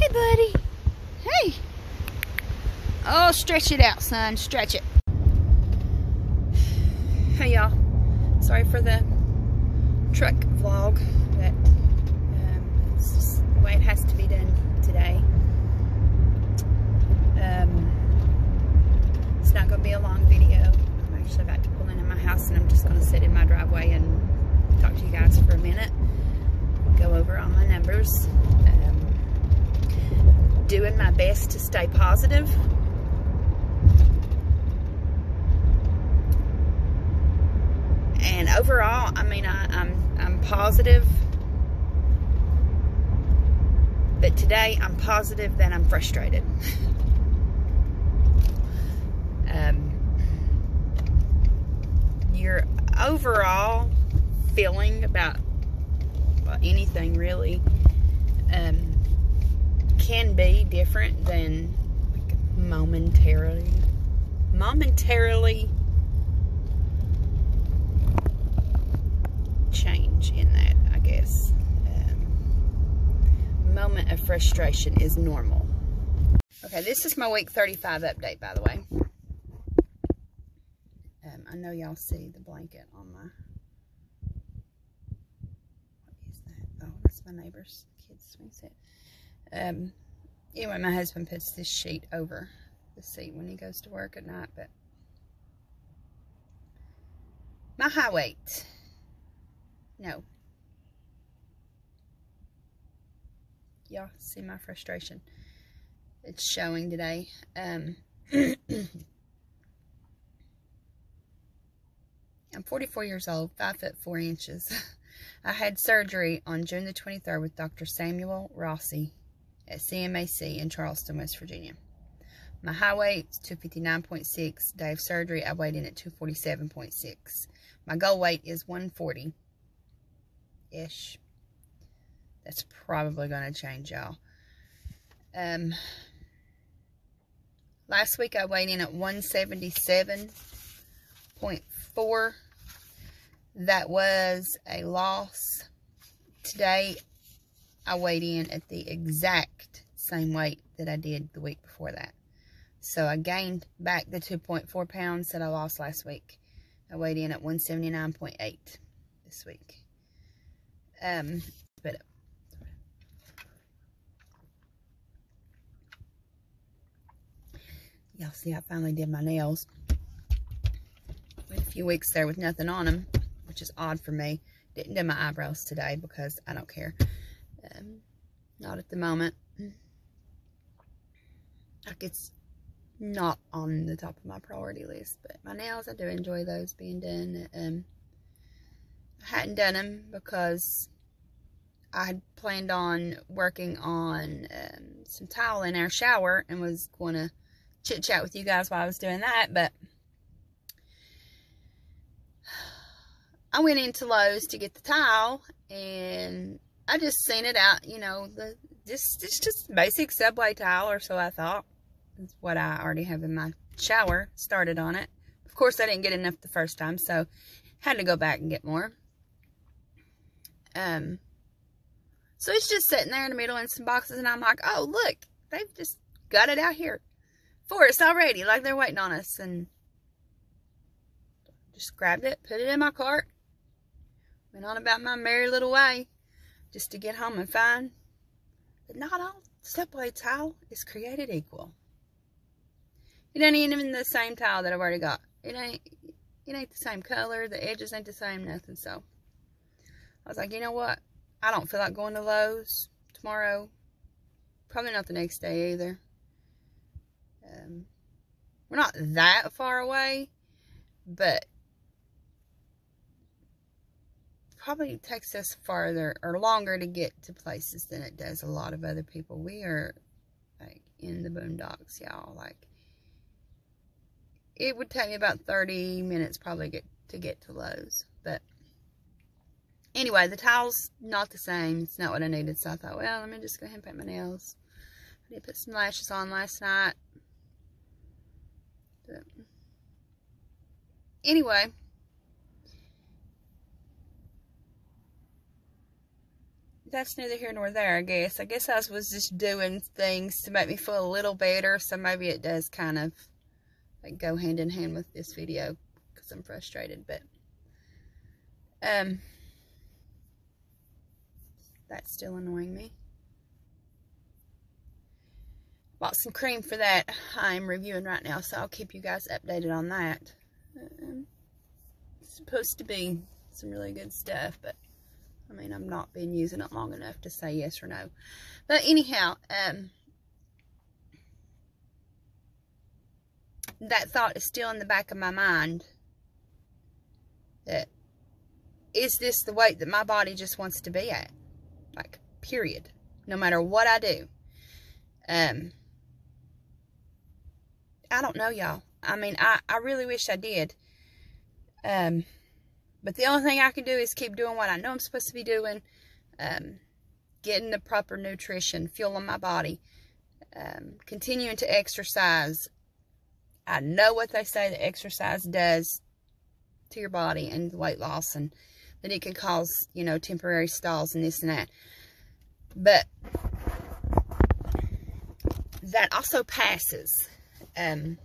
Hey, buddy. Hey. Oh, stretch it out, son. Stretch it. Hey, y'all. Sorry for the truck vlog, but um, it's just the way it has to be done today. Um, it's not going to be a long video. I'm actually about to pull into my house and I'm just going to sit in my driveway and talk to you guys for a minute. Go over all my numbers. Um, doing my best to stay positive. And overall, I mean, I, I'm I'm positive, but today I'm positive that I'm frustrated. um, your overall feeling about anything really um, can be different than momentarily. Momentarily change in that I guess. Um, moment of frustration is normal. Okay this is my week 35 update by the way. Um, I know y'all see the blanket on my what is that? Oh that's my neighbor's kids swing set um, anyway, my husband puts this sheet over the seat when he goes to work at night, but my high weight, no. Y'all see my frustration. It's showing today. Um, I'm 44 years old, 5 foot 4 inches. I had surgery on June the 23rd with Dr. Samuel Rossi at CAMC in Charleston, West Virginia. My high weight is 259.6. Day of surgery, I weighed in at 247.6. My goal weight is 140-ish. That's probably going to change, y'all. Um, last week, I weighed in at 177.4. That was a loss. Today, I weighed in at the exact same weight that I did the week before that. So I gained back the 2.4 pounds that I lost last week. I weighed in at 179.8 this week. Um, but y'all see, I finally did my nails. Went a few weeks there with nothing on them, which is odd for me. Didn't do my eyebrows today because I don't care. Um, not at the moment. Like it's not on the top of my priority list, but my nails, I do enjoy those being done. Um, I hadn't done them because I had planned on working on um, some tile in our shower and was going to chit chat with you guys while I was doing that, but I went into Lowe's to get the tile and I just seen it out, you know, the just it's just basic subway tile or so I thought. It's what I already have in my shower. Started on it. Of course I didn't get enough the first time, so had to go back and get more. Um so it's just sitting there in the middle in some boxes and I'm like, oh look, they've just got it out here for us already, like they're waiting on us and just grabbed it, put it in my cart, went on about my merry little way just to get home and find that not all subway tile is created equal. It ain't even the same tile that I've already got. It ain't it ain't the same color, the edges ain't the same, nothing. So I was like, you know what? I don't feel like going to Lowe's tomorrow. Probably not the next day either. Um, we're not that far away, but probably takes us farther or longer to get to places than it does a lot of other people. We are like in the boondocks, y'all. Like it would take me about 30 minutes probably get to get to Lowe's. But anyway, the tile's not the same. It's not what I needed. So I thought, well, let me just go ahead and paint my nails. I did put some lashes on last night. But anyway, that's neither here nor there, I guess. I guess I was just doing things to make me feel a little better, so maybe it does kind of like go hand in hand with this video because I'm frustrated, but um, that's still annoying me. Bought some cream for that I'm reviewing right now, so I'll keep you guys updated on that. Um, supposed to be some really good stuff, but I mean, I've not been using it long enough to say yes or no. But anyhow, um, that thought is still in the back of my mind that is this the weight that my body just wants to be at? Like, period. No matter what I do. Um, I don't know, y'all. I mean, I, I really wish I did. Um, but the only thing I can do is keep doing what I know I'm supposed to be doing. Um, getting the proper nutrition, fueling my body. Um, continuing to exercise. I know what they say that exercise does to your body and weight loss and that it can cause, you know, temporary stalls and this and that. But that also passes. Um,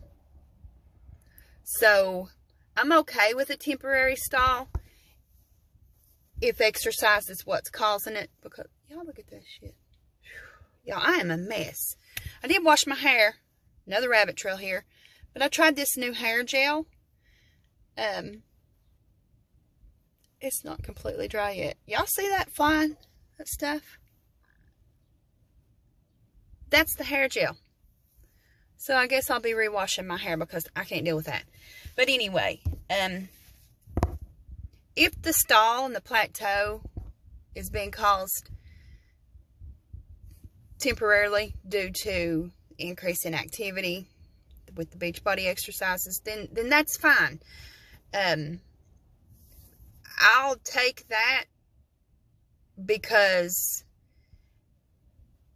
so I'm okay with a temporary stall if exercise is what's causing it. Because, y'all look at that shit. Y'all, I am a mess. I did wash my hair. Another rabbit trail here. But I tried this new hair gel. Um, it's not completely dry yet. Y'all see that flying? That stuff? That's the hair gel. So I guess I'll be rewashing my hair because I can't deal with that. But anyway, um, if the stall and the plateau is being caused temporarily due to increase in activity with the Beachbody exercises, then then that's fine. Um, I'll take that because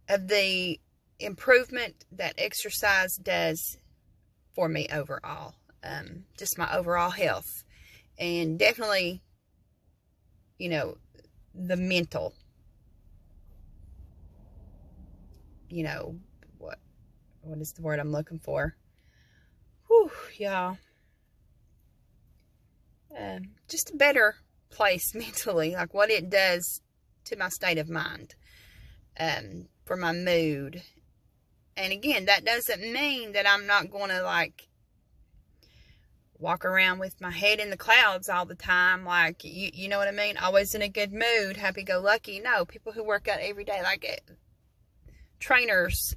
of the improvement that exercise does for me overall. Um, just my overall health. And definitely, you know, the mental. You know, what what is the word I'm looking for? Whew. Um, just a better place mentally, like what it does to my state of mind, um, for my mood. And again, that doesn't mean that I'm not going to like walk around with my head in the clouds all the time. Like, you, you know what I mean? Always in a good mood, happy go lucky. No, people who work out every day, like eh, trainers,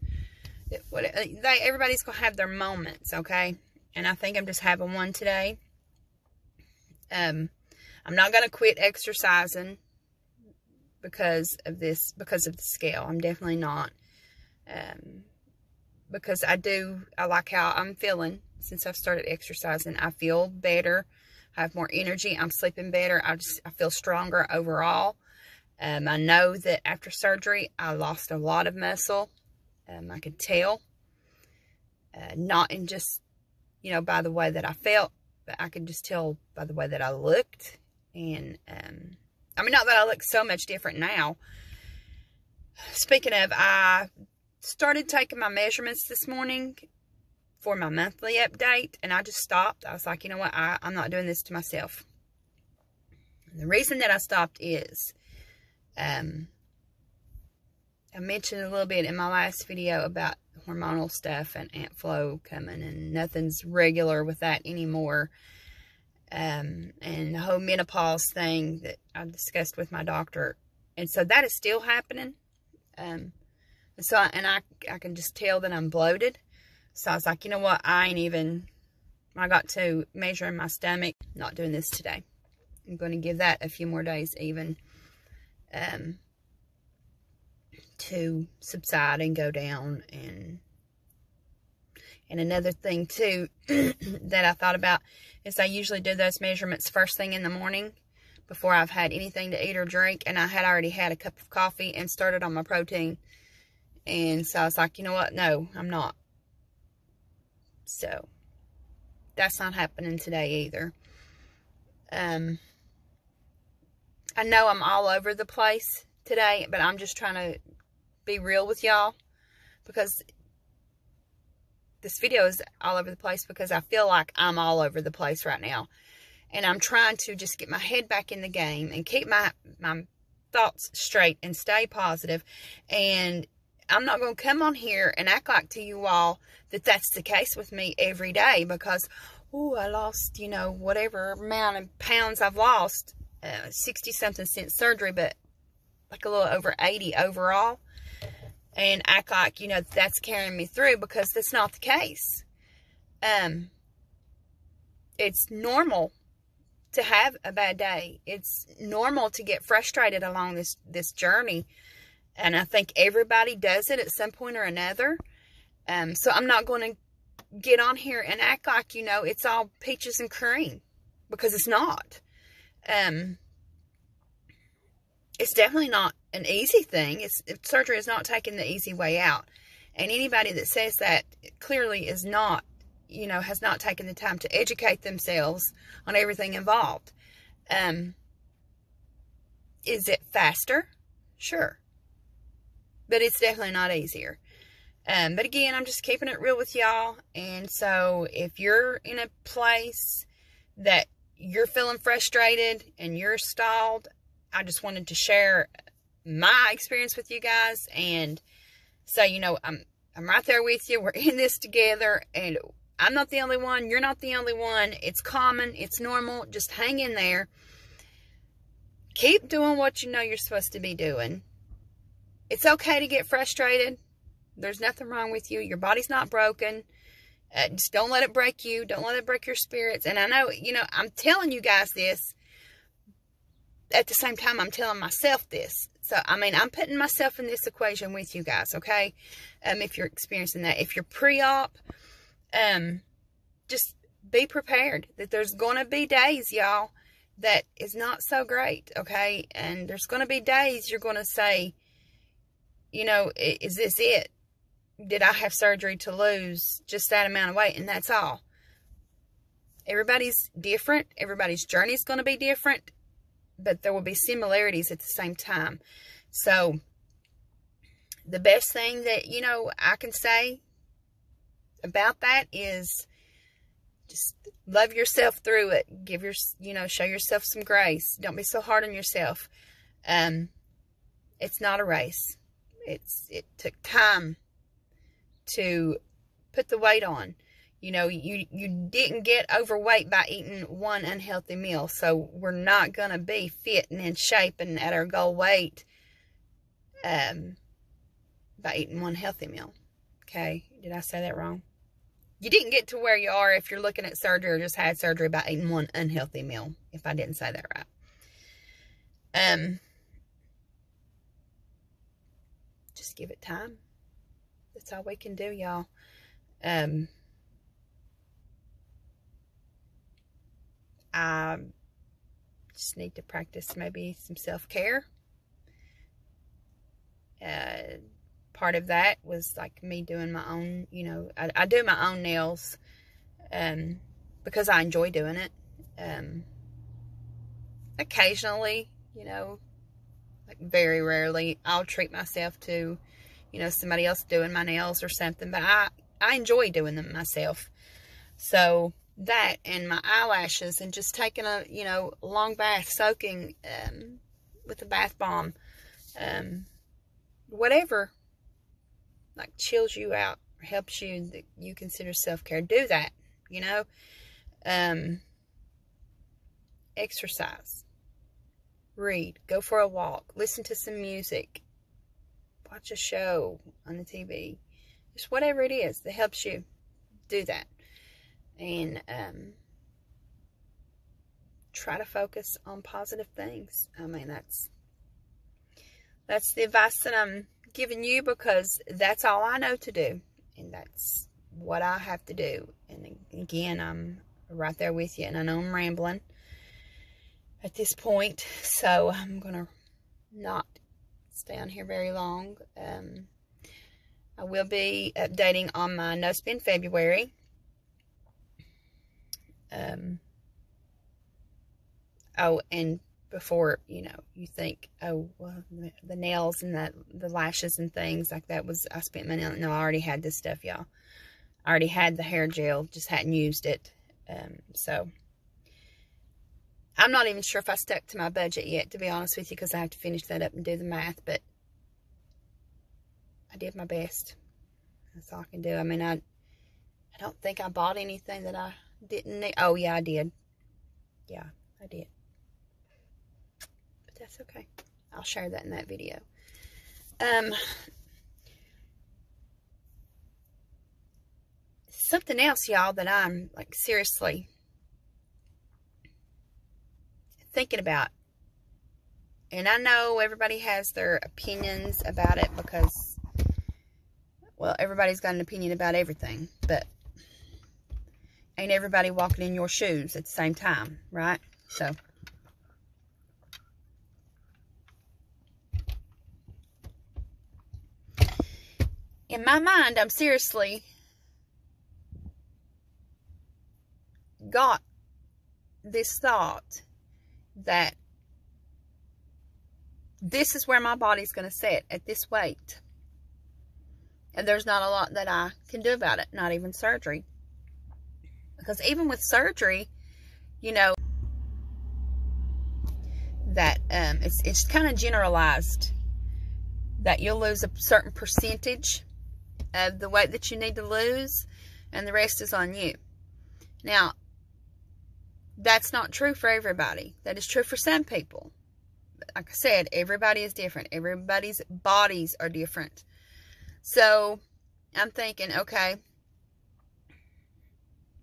they, everybody's going to have their moments, okay? And I think I'm just having one today. Um, I'm not to quit exercising because of this, because of the scale. I'm definitely not. Um, because I do, I like how I'm feeling since I've started exercising. I feel better. I have more energy. I'm sleeping better. I just, I feel stronger overall. Um, I know that after surgery, I lost a lot of muscle. Um, I could tell. Uh, not in just, you know, by the way that I felt, but I could just tell by the way that I looked. And, um, I mean, not that I look so much different now. Speaking of, I started taking my measurements this morning for my monthly update, and I just stopped. I was like, you know what? I, I'm not doing this to myself. And the reason that I stopped is, um, I mentioned a little bit in my last video about hormonal stuff and Aunt Flo coming, and nothing's regular with that anymore um, and the whole menopause thing that I discussed with my doctor. And so that is still happening. Um, and so, and I, I can just tell that I'm bloated. So I was like, you know what? I ain't even, I got to measuring my stomach. Not doing this today. I'm going to give that a few more days even um, to subside and go down. And, and another thing too that I thought about is I usually do those measurements first thing in the morning before I've had anything to eat or drink. And I had already had a cup of coffee and started on my protein. And so I was like, you know what? No, I'm not. So that's not happening today either. Um, I know I'm all over the place today, but I'm just trying to be real with y'all because this video is all over the place because I feel like I'm all over the place right now. And I'm trying to just get my head back in the game and keep my, my thoughts straight and stay positive. And I'm not going to come on here and act like to you all that that's the case with me every day because, oh, I lost, you know, whatever amount of pounds I've lost, 60 uh, something since surgery, but like a little over 80 overall and act like, you know, that's carrying me through because that's not the case. Um, it's normal to have a bad day. It's normal to get frustrated along this, this journey. And I think everybody does it at some point or another. Um, so I'm not going to get on here and act like, you know, it's all peaches and cream because it's not. Um, it's definitely not an easy thing. It's, surgery is not taking the easy way out. And anybody that says that clearly is not, you know, has not taken the time to educate themselves on everything involved. Um, is it faster? Sure. But it's definitely not easier. Um, but again, I'm just keeping it real with y'all. And so if you're in a place that you're feeling frustrated and you're stalled, I just wanted to share my experience with you guys and say, you know, I'm I'm right there with you. We're in this together and I'm not the only one. You're not the only one. It's common. It's normal. Just hang in there. Keep doing what you know you're supposed to be doing. It's okay to get frustrated. There's nothing wrong with you. Your body's not broken. Uh, just don't let it break you. Don't let it break your spirits. And I know, you know, I'm telling you guys this at the same time, I'm telling myself this. So, I mean, I'm putting myself in this equation with you guys, okay? Um, if you're experiencing that. If you're pre-op, um, just be prepared that there's going to be days, y'all, that is not so great, okay? And there's going to be days you're going to say, you know, is this it? Did I have surgery to lose just that amount of weight? And that's all. Everybody's different. Everybody's journey is going to be different but there will be similarities at the same time. So, the best thing that, you know, I can say about that is just love yourself through it. Give your, you know, show yourself some grace. Don't be so hard on yourself. Um, it's not a race. It's, it took time to put the weight on you know, you, you didn't get overweight by eating one unhealthy meal. So we're not going to be fit and in shape and at our goal weight um, by eating one healthy meal. Okay. Did I say that wrong? You didn't get to where you are if you're looking at surgery or just had surgery by eating one unhealthy meal, if I didn't say that right. Um, just give it time. That's all we can do, y'all. Um, I just need to practice maybe some self-care. Uh, part of that was like me doing my own, you know, I, I do my own nails um, because I enjoy doing it. Um, occasionally, you know, like very rarely, I'll treat myself to, you know, somebody else doing my nails or something, but I, I enjoy doing them myself. So, that and my eyelashes and just taking a, you know, long bath, soaking um, with a bath bomb, um, whatever, like chills you out, helps you, that you consider self-care, do that, you know, um, exercise, read, go for a walk, listen to some music, watch a show on the TV, just whatever it is that helps you do that and um, try to focus on positive things. I mean, that's that's the advice that I'm giving you because that's all I know to do, and that's what I have to do. And again, I'm right there with you, and I know I'm rambling at this point, so I'm gonna not stay on here very long. Um, I will be updating on my No Spend February um, oh, and before, you know, you think, oh, well, the, nails and the, the lashes and things like that was, I spent money on. No, I already had this stuff, y'all. I already had the hair gel, just hadn't used it. Um, so, I'm not even sure if I stuck to my budget yet, to be honest with you, because I have to finish that up and do the math, but I did my best. That's all I can do. I mean, I, I don't think I bought anything that I didn't they? Oh, yeah, I did. Yeah, I did But that's okay. I'll share that in that video. Um, something else, y'all, that I'm like seriously thinking about. And I know everybody has their opinions about it because, well, everybody's got an opinion about everything, but ain't everybody walking in your shoes at the same time, right? So, in my mind, I'm seriously got this thought that this is where my body's going to sit at this weight. And there's not a lot that I can do about it, not even surgery. Because even with surgery, you know, that um, it's, it's kind of generalized that you'll lose a certain percentage of the weight that you need to lose, and the rest is on you. Now, that's not true for everybody. That is true for some people. Like I said, everybody is different. Everybody's bodies are different. So, I'm thinking, okay,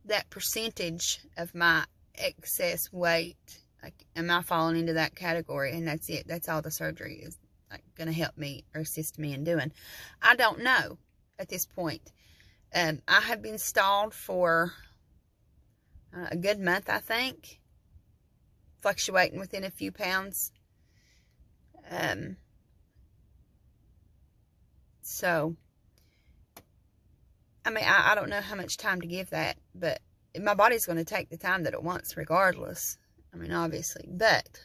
that percentage of my excess weight, like, am I falling into that category? And that's it. That's all the surgery is like, going to help me or assist me in doing. I don't know at this point. Um, I have been stalled for uh, a good month, I think, fluctuating within a few pounds. Um, so, I mean, I, I don't know how much time to give that, but my body's going to take the time that it wants regardless. I mean, obviously, but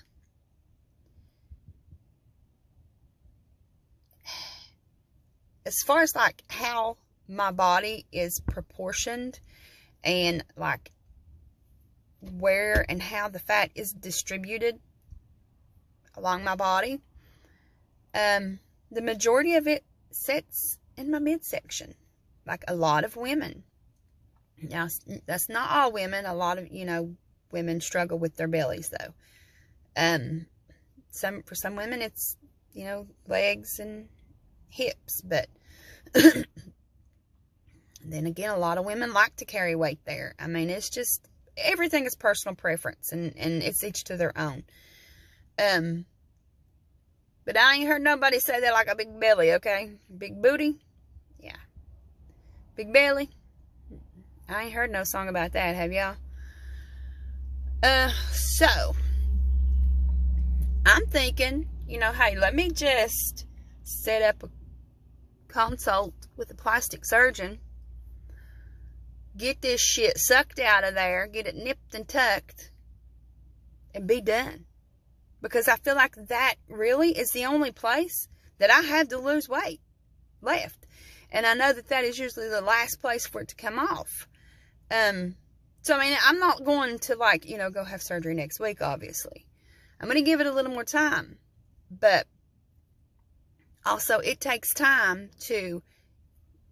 as far as like how my body is proportioned and like where and how the fat is distributed along my body, um, the majority of it sits in my midsection, like a lot of women. Now, that's not all women. A lot of, you know, women struggle with their bellies, though. Um, some For some women, it's, you know, legs and hips, but then again, a lot of women like to carry weight there. I mean, it's just, everything is personal preference, and, and it's each to their own. Um, but I ain't heard nobody say they like a big belly, okay? Big booty? Big belly? I ain't heard no song about that, have y'all? Uh, so, I'm thinking, you know, hey, let me just set up a consult with a plastic surgeon, get this shit sucked out of there, get it nipped and tucked, and be done. Because I feel like that really is the only place that I have to lose weight left. And I know that that is usually the last place for it to come off. Um, so, I mean, I'm not going to, like, you know, go have surgery next week, obviously. I'm going to give it a little more time. But also, it takes time to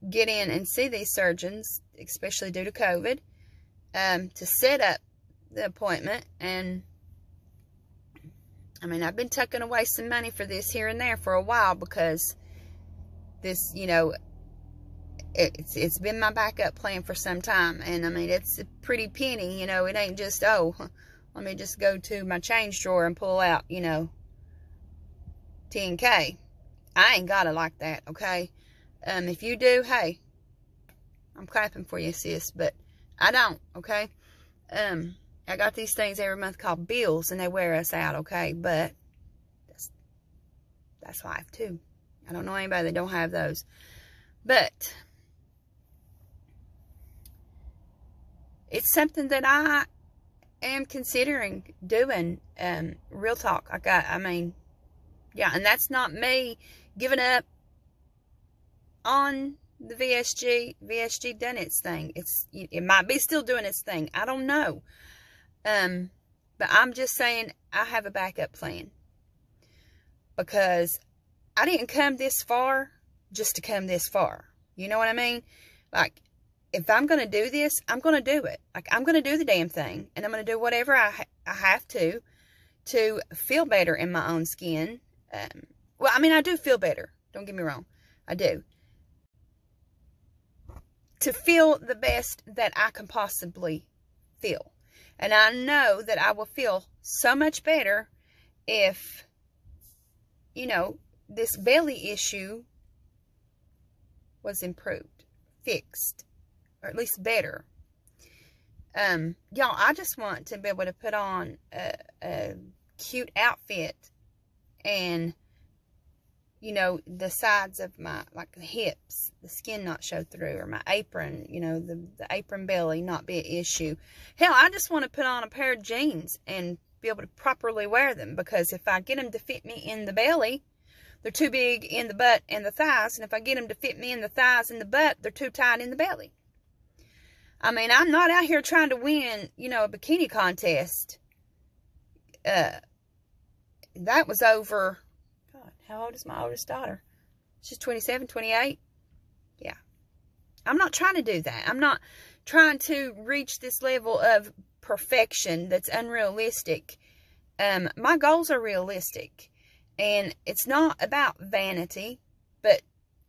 get in and see these surgeons, especially due to COVID, um, to set up the appointment. And, I mean, I've been tucking away some money for this here and there for a while because this, you know, it's it's been my backup plan for some time and I mean it's a pretty penny you know it ain't just oh let me just go to my change drawer and pull out you know 10k I ain't got it like that, okay? Um, if you do, hey, I'm clapping for you, sis, but I don't, okay? Um, I got these things every month called bills, and they wear us out, okay? But that's, that's life, too. I don't know anybody that don't have those. But it's something that I am considering doing um, real talk. I got, I mean, yeah, and that's not me giving up on the VSG. VSG done its thing. It's it might be still doing its thing. I don't know. Um, but I'm just saying I have a backup plan because I didn't come this far just to come this far. You know what I mean? Like if I'm going to do this, I'm going to do it. Like I'm going to do the damn thing and I'm going to do whatever I ha I have to to feel better in my own skin. Um, well, I mean, I do feel better. Don't get me wrong. I do to feel the best that I can possibly feel. And I know that I will feel so much better if, you know, this belly issue was improved, fixed, or at least better. Um, y'all, I just want to be able to put on a, a cute outfit and you know, the sides of my, like the hips, the skin not show through, or my apron, you know, the, the apron belly not be an issue. Hell, I just want to put on a pair of jeans and be able to properly wear them because if I get them to fit me in the belly, they're too big in the butt and the thighs. And if I get them to fit me in the thighs and the butt, they're too tight in the belly. I mean, I'm not out here trying to win, you know, a bikini contest. Uh, that was over God, how old is my oldest daughter? She's 27, 28. Yeah. I'm not trying to do that. I'm not trying to reach this level of perfection that's unrealistic. Um, my goals are realistic. And it's not about vanity. But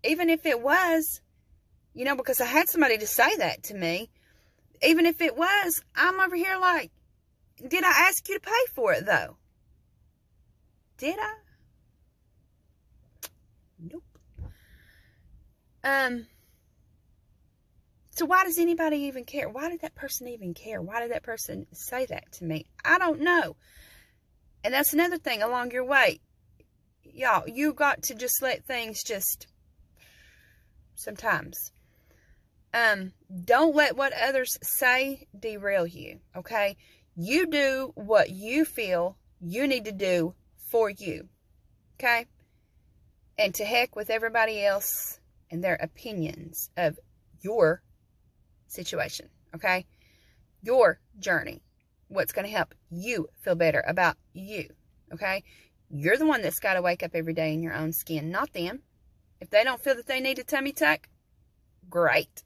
even if it was, you know, because I had somebody to say that to me, even if it was, I'm over here like, did I ask you to pay for it though? Did I? Nope. Um, so why does anybody even care? Why did that person even care? Why did that person say that to me? I don't know. And that's another thing along your way. Y'all, you got to just let things just sometimes. Um, don't let what others say derail you, okay? You do what you feel you need to do for you, okay? And to heck with everybody else and their opinions of your situation, okay? Your journey. What's going to help you feel better about you, okay? You're the one that's got to wake up every day in your own skin, not them. If they don't feel that they need a tummy tuck, great.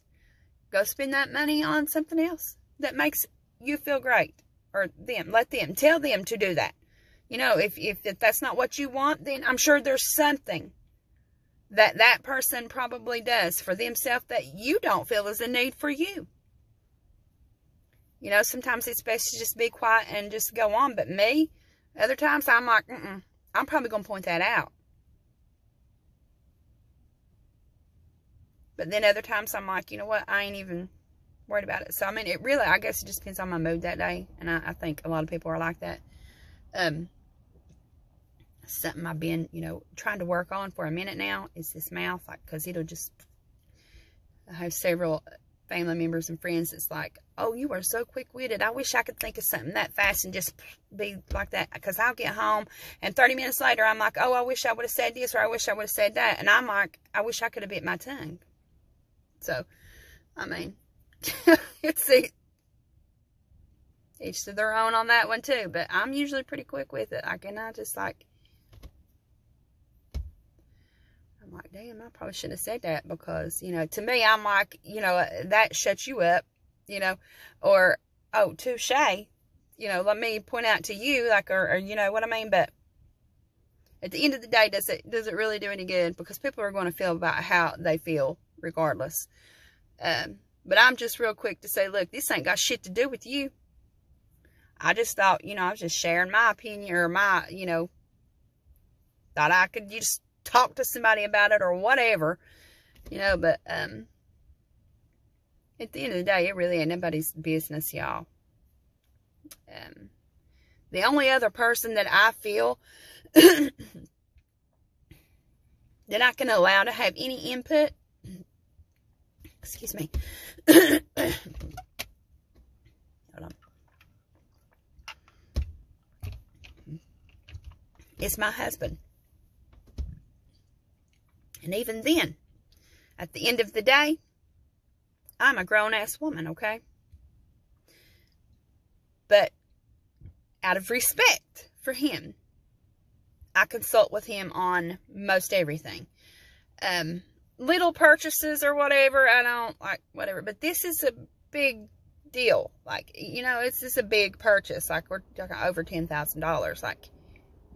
Go spend that money on something else that makes you feel great. Or them. Let them. Tell them to do that. You know, if, if, if that's not what you want, then I'm sure there's something that that person probably does for themselves that you don't feel is a need for you. You know, sometimes it's best to just be quiet and just go on. But me, other times I'm like, mm, -mm I'm probably going to point that out. But then other times I'm like, you know what, I ain't even worried about it. So, I mean, it really, I guess it just depends on my mood that day. And I, I think a lot of people are like that. Um, something I've been, you know, trying to work on for a minute now is this mouth, like, because it'll just, I have several family members and friends It's like, oh, you are so quick-witted. I wish I could think of something that fast and just be like that. Because I'll get home, and 30 minutes later, I'm like, oh, I wish I would have said this, or I wish I would have said that. And I'm like, I wish I could have bit my tongue. So, I mean, it's a, each to their own on that one, too. But I'm usually pretty quick with it. I cannot just, like, I'm like, damn, I probably shouldn't have said that because, you know, to me, I'm like, you know, that shuts you up, you know, or, oh, touche, you know, let me point out to you, like, or, or, you know what I mean? But at the end of the day, does it, does it really do any good? Because people are going to feel about how they feel regardless. Um, but I'm just real quick to say, look, this ain't got shit to do with you. I just thought, you know, I was just sharing my opinion or my, you know, thought I could just talk to somebody about it or whatever, you know, but um, at the end of the day, it really ain't nobody's business, y'all. Um, the only other person that I feel that I can allow to have any input, Excuse me. Hold on. It's my husband. And even then, at the end of the day, I'm a grown ass woman, okay? But out of respect for him, I consult with him on most everything. Um, little purchases or whatever, I don't like whatever. But this is a big deal. Like, you know, it's just a big purchase. Like, we're talking over $10,000. Like,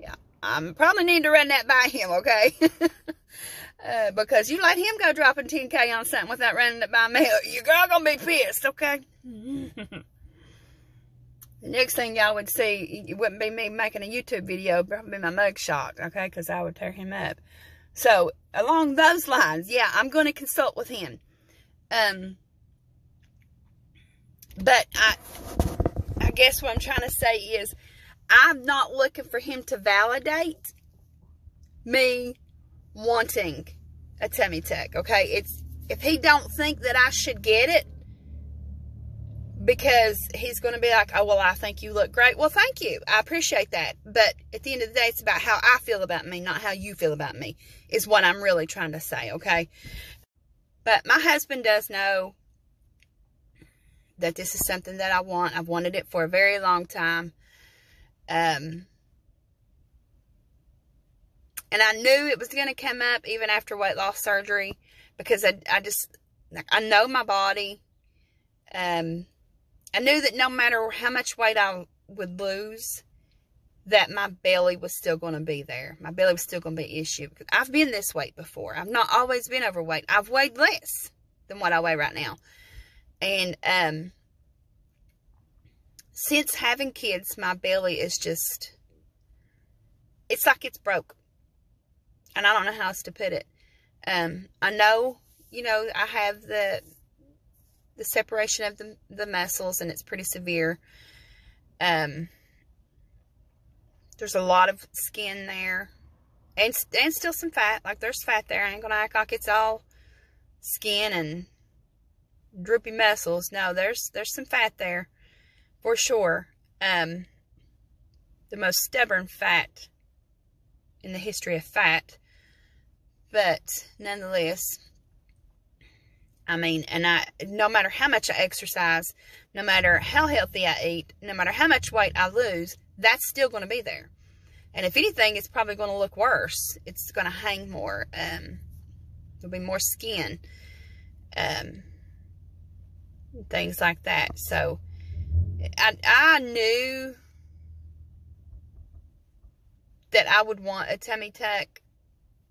yeah, I'm probably need to run that by him, okay? uh, because you let him go dropping 10K on something without running it by me, your girl gonna be pissed, okay? the next thing y'all would see, it wouldn't be me making a YouTube video, it would be my mugshot, okay? Because I would tear him up. So, along those lines, yeah, I'm going to consult with him. Um, but I, I guess what I'm trying to say is, I'm not looking for him to validate me wanting a tummy tuck. Okay, it's if he don't think that I should get it because he's going to be like, oh well, I think you look great. Well, thank you, I appreciate that. But at the end of the day, it's about how I feel about me, not how you feel about me. Is what I'm really trying to say. Okay, but my husband does know that this is something that I want. I've wanted it for a very long time. Um, and I knew it was going to come up even after weight loss surgery because I, I just, I know my body. Um, I knew that no matter how much weight I would lose, that my belly was still going to be there. My belly was still going to be an issue. Because I've been this weight before. I've not always been overweight. I've weighed less than what I weigh right now. And um, since having kids, my belly is just, it's like it's broke. And I don't know how else to put it. Um, I know, you know, I have the the separation of the, the muscles and it's pretty severe. Um, there's a lot of skin there and, and still some fat. Like there's fat there. I ain't to act like it's all skin and droopy muscles. No, there's there's some fat there for sure. Um, the most stubborn fat in the history of fat. But nonetheless, I mean, and I, no matter how much I exercise, no matter how healthy I eat, no matter how much weight I lose, that's still going to be there. And if anything, it's probably going to look worse. It's going to hang more. Um, there'll be more skin. Um, things like that. So I, I knew that I would want a tummy tuck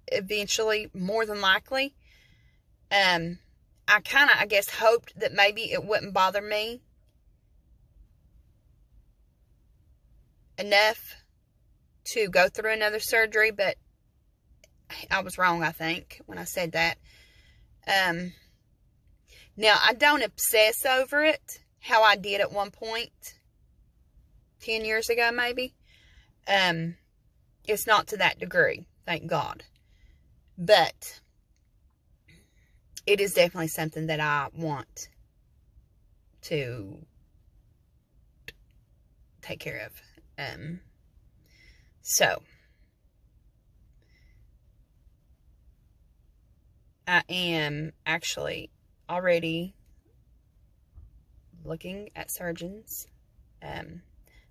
eventually, more than likely. Um, I kind of, I guess, hoped that maybe it wouldn't bother me enough to go through another surgery, but I was wrong, I think, when I said that. Um, now, I don't obsess over it, how I did at one point, 10 years ago maybe. Um, it's not to that degree, thank God. But it is definitely something that I want to take care of. Um, so, I am actually already looking at surgeons. Um,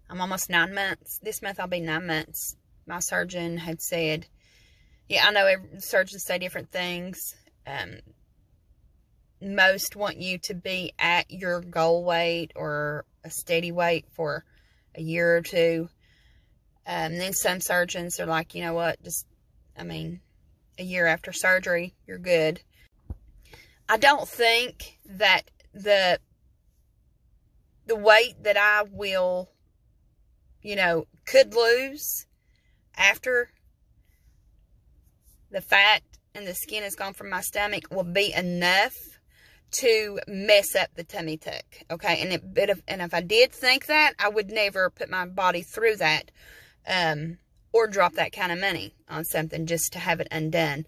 I'm almost nine months. This month I'll be nine months. My surgeon had said, yeah, I know surgeons say different things. Um, most want you to be at your goal weight or a steady weight for a year or two. Um, then some surgeons are like, you know what, just, I mean, a year after surgery, you're good. I don't think that the the weight that I will, you know, could lose after the fat and the skin has gone from my stomach will be enough to mess up the tummy tuck. Okay, and it, of, and if I did think that, I would never put my body through that, um, or drop that kind of money on something just to have it undone.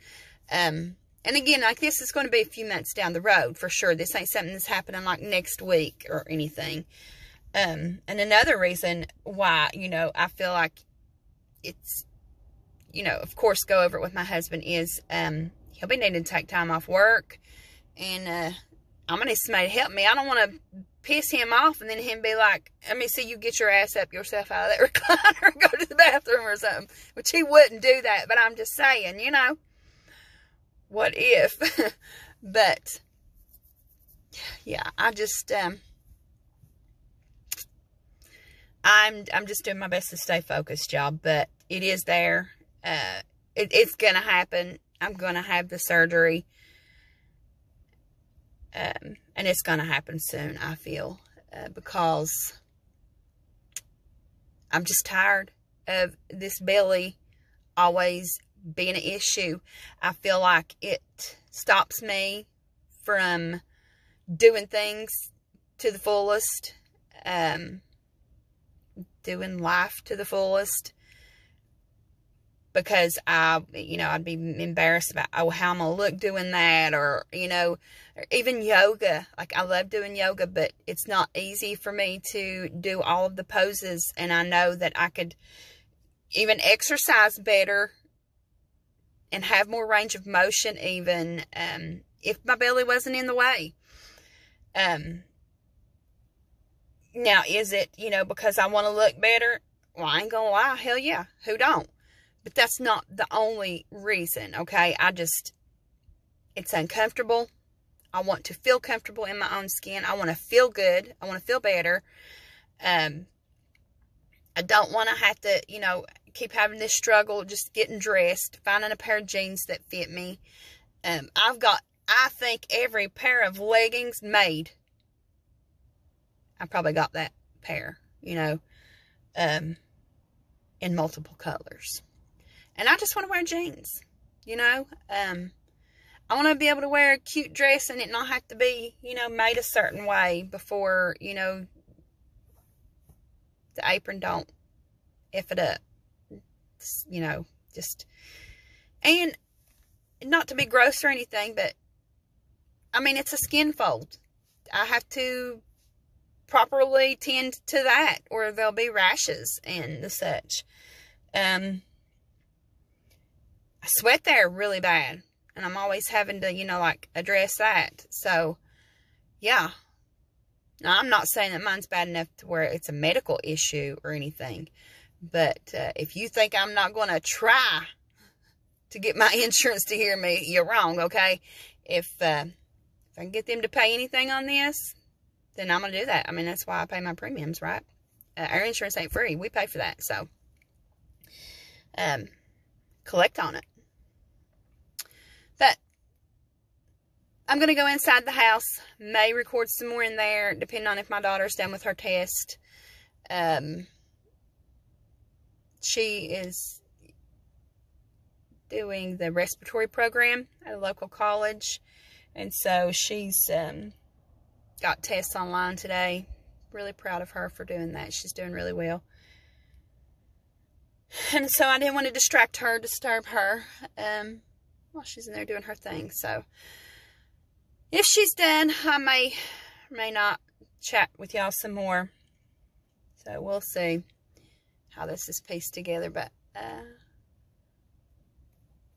Um, and again, like this is going to be a few months down the road for sure. This ain't something that's happening like next week or anything. Um, and another reason why, you know, I feel like it's you know, of course, go over it with my husband is um, he'll be needing to take time off work. And uh, I'm to need somebody to help me. I don't want to piss him off and then him be like, let me see, you get your ass up yourself out of that recliner and go to the bathroom or something. Which he wouldn't do that. But I'm just saying, you know, what if? but, yeah, I just, um, I'm I'm just doing my best to stay focused, y'all. But it is there. Uh, it, it's gonna happen. I'm gonna have the surgery, um, and it's gonna happen soon. I feel uh, because I'm just tired of this belly always being an issue. I feel like it stops me from doing things to the fullest. Um, doing life to the fullest because I, you know, I'd be embarrassed about, oh, how I'm going to look doing that or, you know, or even yoga. Like, I love doing yoga, but it's not easy for me to do all of the poses. And I know that I could even exercise better and have more range of motion even um, if my belly wasn't in the way. Um, now, is it, you know, because I want to look better? Well, I ain't going to lie. Hell yeah. Who don't? But that's not the only reason, okay? I just, it's uncomfortable. I want to feel comfortable in my own skin. I want to feel good. I want to feel better. Um, I don't want to have to, you know, keep having this struggle just getting dressed, finding a pair of jeans that fit me. Um, I've got, I think, every pair of leggings made I probably got that pair, you know, um, in multiple colors. And I just want to wear jeans, you know. Um, I want to be able to wear a cute dress and it not have to be, you know, made a certain way before, you know, the apron don't F it up. It's, you know, just, and not to be gross or anything, but I mean, it's a skin fold. I have to properly tend to that or there'll be rashes and the such. Um, I sweat there really bad and I'm always having to, you know, like address that. So, yeah. Now, I'm not saying that mine's bad enough to where it's a medical issue or anything. But uh, if you think I'm not going to try to get my insurance to hear me, you're wrong, okay? If, uh, if I can get them to pay anything on this, then I'm going to do that. I mean, that's why I pay my premiums, right? Uh, our insurance ain't free. We pay for that. So, um, collect on it. But I'm going to go inside the house. May record some more in there, depending on if my daughter's done with her test. Um, she is doing the respiratory program at a local college. And so she's um, got tests online today. Really proud of her for doing that. She's doing really well. And so I didn't want to distract her, disturb her um, while she's in there doing her thing. So if she's done, I may, may not chat with y'all some more. So we'll see how this is pieced together. But uh,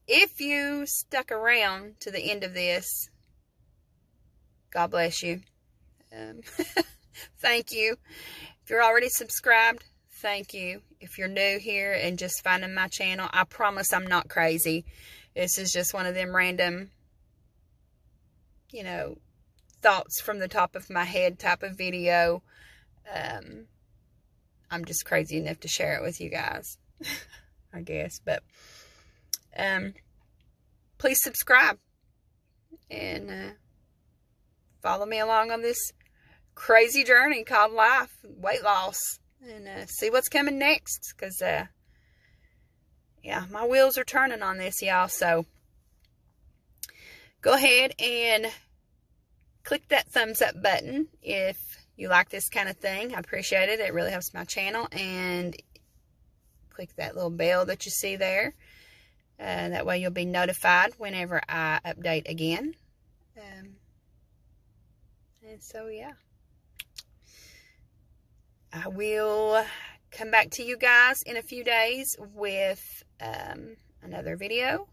if you stuck around to the end of this, God bless you. Um, thank you. If you're already subscribed, thank you. If you're new here and just finding my channel, I promise I'm not crazy. This is just one of them random, you know, thoughts from the top of my head type of video. Um, I'm just crazy enough to share it with you guys, I guess. But um, please subscribe and uh, follow me along on this crazy journey called life, weight loss, and uh, see what's coming next. Because, uh, yeah, my wheels are turning on this, y'all. So, go ahead and click that thumbs up button if you like this kind of thing. I appreciate it. It really helps my channel. And click that little bell that you see there. Uh, that way you'll be notified whenever I update again. Um, and so, yeah. I will come back to you guys in a few days with um, another video.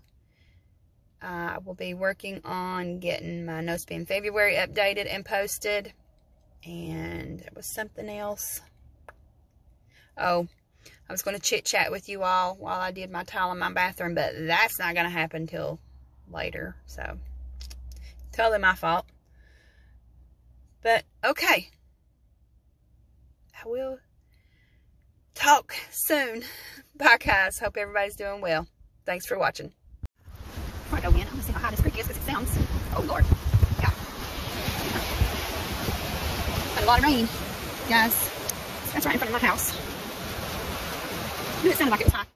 I will be working on getting my No Spend February updated and posted. And there was something else. Oh, I was going to chit chat with you all while I did my tile in my bathroom, but that's not going to happen till later. So, totally my fault. But, okay. I will talk soon. Bye, guys. Hope everybody's doing well. Thanks for watching. Before I go in, I'm going to see how high this creek is because it sounds... Oh, Lord. Yeah. Had a lot of rain, guys. That's right in front of my house. It sounded like it was high.